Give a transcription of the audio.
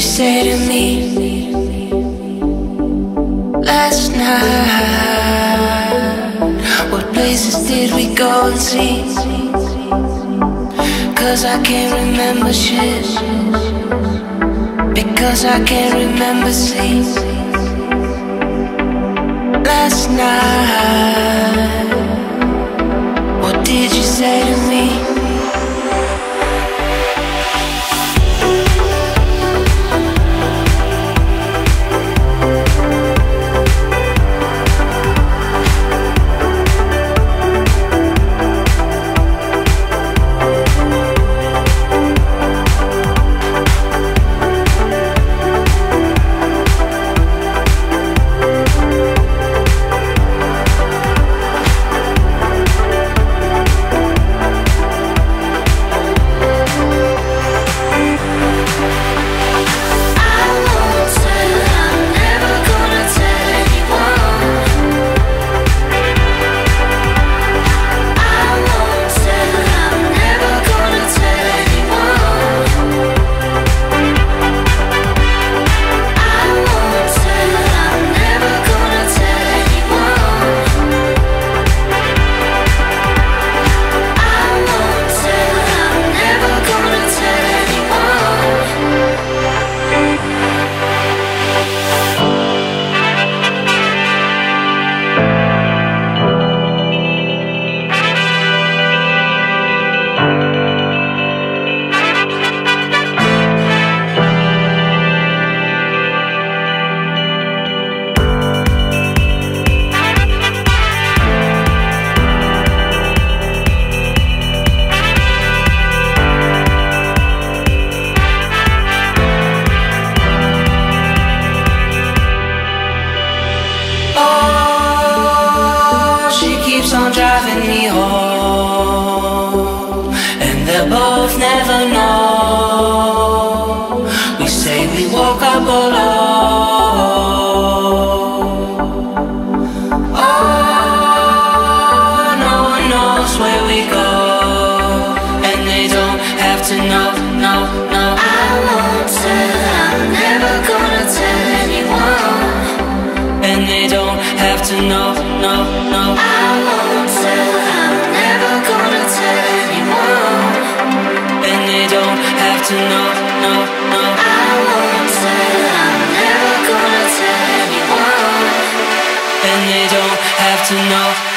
say to me last night? What places did we go and see? Cause I can't remember shit. Because I can't remember sleep. Last night, have to know, no, no. I won't tell, I'm never gonna tell anyone. And they don't have to know, no, no. I won't tell, I'm never gonna tell anyone. And they don't have to know, no, no. I won't tell, I'm never gonna tell anyone. And they don't have to know, no, no.